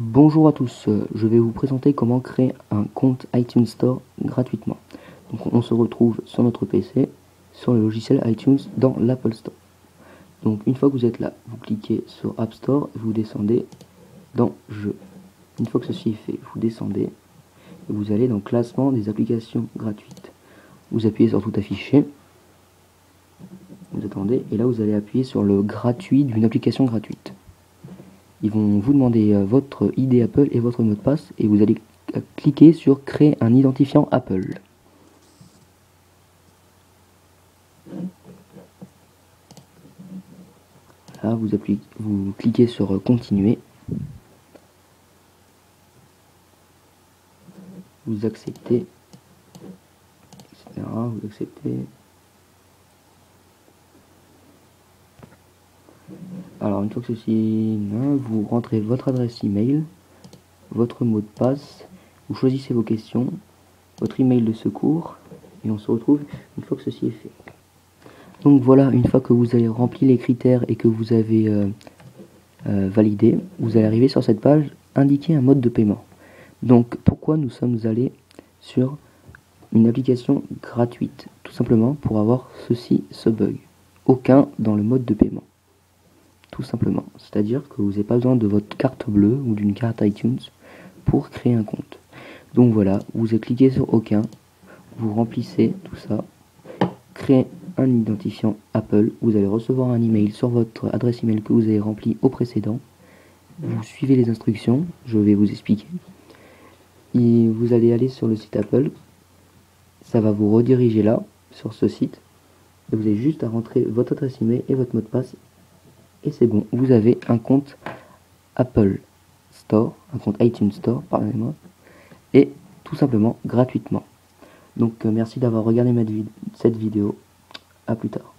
Bonjour à tous, euh, je vais vous présenter comment créer un compte iTunes Store gratuitement. On se retrouve sur notre PC, sur le logiciel iTunes dans l'Apple Store. Donc une fois que vous êtes là, vous cliquez sur App Store vous descendez dans Jeux. Une fois que ceci est fait, vous descendez et vous allez dans Classement des applications gratuites. Vous appuyez sur Tout afficher, vous attendez et là vous allez appuyer sur le gratuit d'une application gratuite ils vont vous demander euh, votre ID Apple et votre mot de passe et vous allez cliquer sur créer un identifiant Apple. Là, vous, vous cliquez sur euh, continuer. Vous acceptez, etc. Vous acceptez. Alors une fois que ceci est vous rentrez votre adresse email, votre mot de passe, vous choisissez vos questions, votre email de secours, et on se retrouve une fois que ceci est fait. Donc voilà, une fois que vous avez rempli les critères et que vous avez euh, euh, validé, vous allez arriver sur cette page indiquer un mode de paiement. Donc pourquoi nous sommes allés sur une application gratuite? Tout simplement pour avoir ceci, ce bug. Aucun dans le mode de paiement tout simplement. C'est-à-dire que vous n'avez pas besoin de votre carte bleue ou d'une carte iTunes pour créer un compte. Donc voilà, vous cliquez sur aucun, vous remplissez tout ça, créez un identifiant Apple, vous allez recevoir un email sur votre adresse email que vous avez rempli au précédent. Vous suivez les instructions, je vais vous expliquer. Et vous allez aller sur le site Apple, ça va vous rediriger là, sur ce site. Et vous avez juste à rentrer votre adresse email et votre mot de passe c'est bon, vous avez un compte Apple Store, un compte iTunes Store, pardonnez-moi, et tout simplement gratuitement. Donc euh, merci d'avoir regardé cette vidéo, à plus tard.